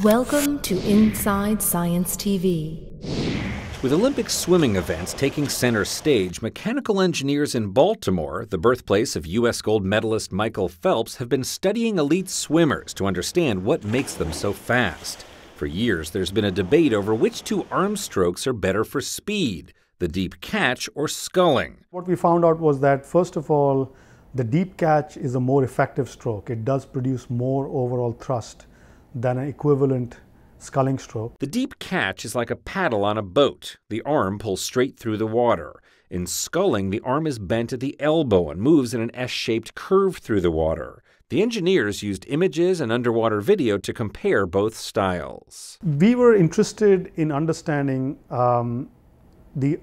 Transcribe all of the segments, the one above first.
Welcome to Inside Science TV. With Olympic swimming events taking center stage, mechanical engineers in Baltimore, the birthplace of U.S. gold medalist Michael Phelps, have been studying elite swimmers to understand what makes them so fast. For years, there's been a debate over which two arm strokes are better for speed the deep catch or sculling. What we found out was that, first of all, the deep catch is a more effective stroke. It does produce more overall thrust than an equivalent sculling stroke. The deep catch is like a paddle on a boat. The arm pulls straight through the water. In sculling, the arm is bent at the elbow and moves in an S shaped curve through the water. The engineers used images and underwater video to compare both styles. We were interested in understanding um, the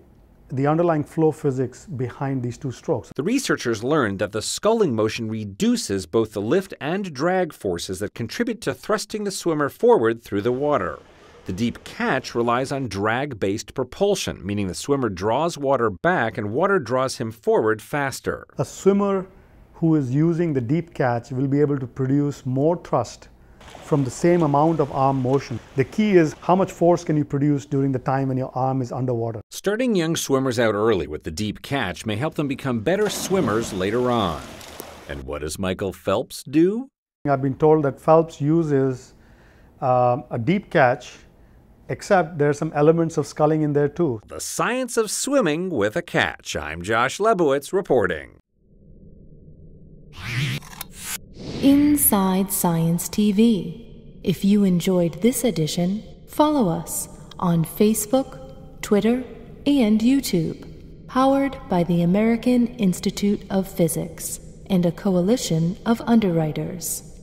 the underlying flow physics behind these two strokes. The researchers learned that the sculling motion reduces both the lift and drag forces that contribute to thrusting the swimmer forward through the water. The deep catch relies on drag based propulsion, meaning the swimmer draws water back and water draws him forward faster. A swimmer who is using the deep catch will be able to produce more thrust from the same amount of arm motion. The key is how much force can you produce during the time when your arm is underwater. Starting young swimmers out early with the deep catch may help them become better swimmers later on. And what does Michael Phelps do? I've been told that Phelps uses um, a deep catch, except there are some elements of sculling in there too. The science of swimming with a catch. I'm Josh Lebowitz reporting. Inside Science TV. If you enjoyed this edition, follow us on Facebook, Twitter, and YouTube. Powered by the American Institute of Physics and a coalition of underwriters.